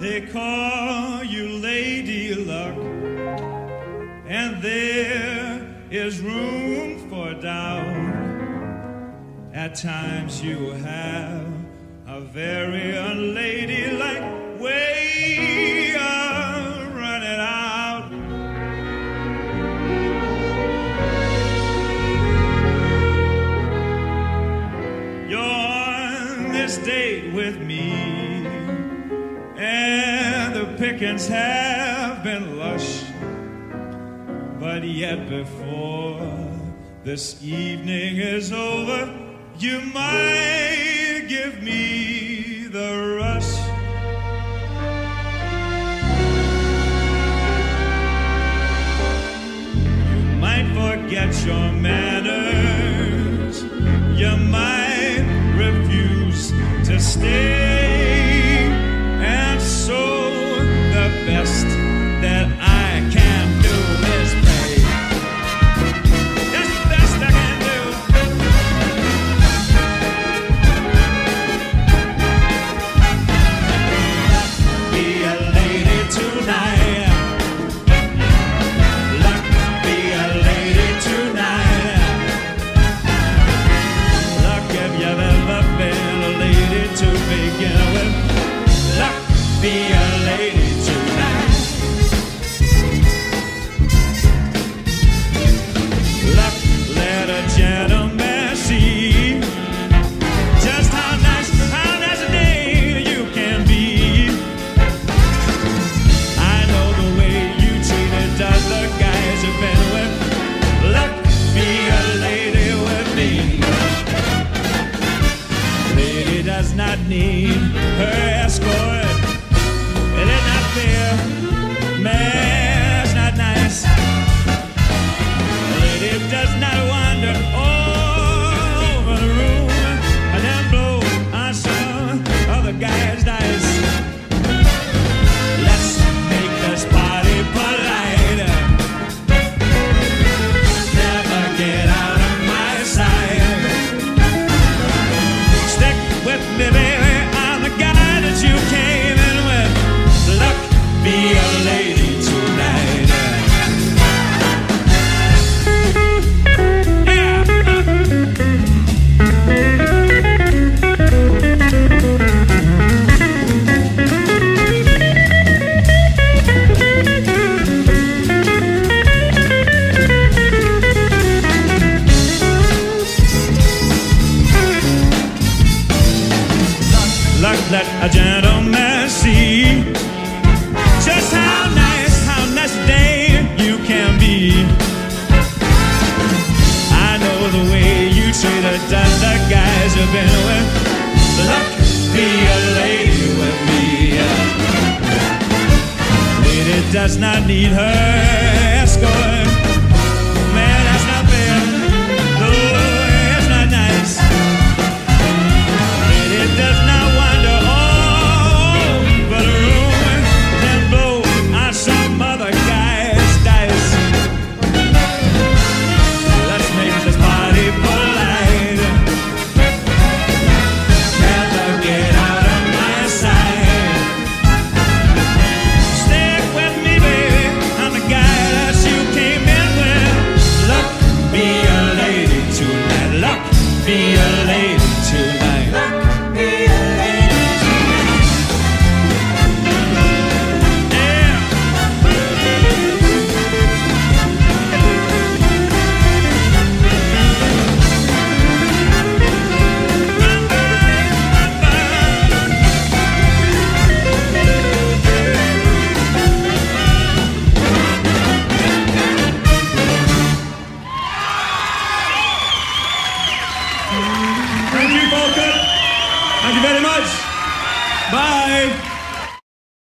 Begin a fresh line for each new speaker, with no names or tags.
They call you Lady Luck, and there is room for doubt. At times you have a very unladylike way of running out. You're on this date with me and the pickings have been lush. But yet, before this evening is over, you might give me the rush. You might forget your manners. You might refuse to stay. Does not need her escort. It is not fair. Man, it's not nice. You've been with. Luck, be a lady with me. Lady does not need her escort. be a lady. you very much. Bye.